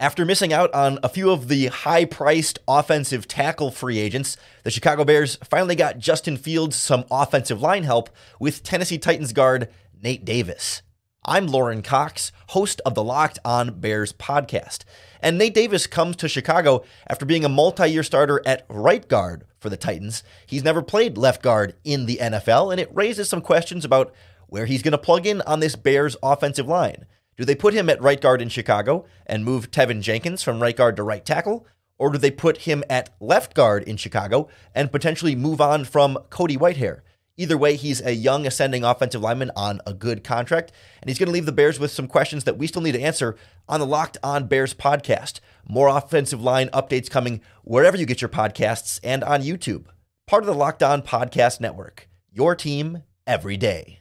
After missing out on a few of the high priced offensive tackle free agents, the Chicago Bears finally got Justin Fields some offensive line help with Tennessee Titans guard Nate Davis. I'm Lorin Cox, host of the Locked On Bears podcast. And Nate Davis comes to Chicago after being a multi year starter at right guard for the Titans. He's never played left guard in the NFL, and it raises some questions about where he's going to plug in on this Bears offensive line. Do they put him at right guard in Chicago and move Teven Jenkins from right guard to right tackle? Or do they put him at left guard in Chicago and potentially move on from Cody Whitehair? Either way, he's a young ascending offensive lineman on a good contract, and he's going to leave the Bears with some questions that we still need to answer on the Locked On Bears podcast. More offensive line updates coming wherever you get your podcasts and on YouTube. Part of the Locked On Podcast Network. Your team every day.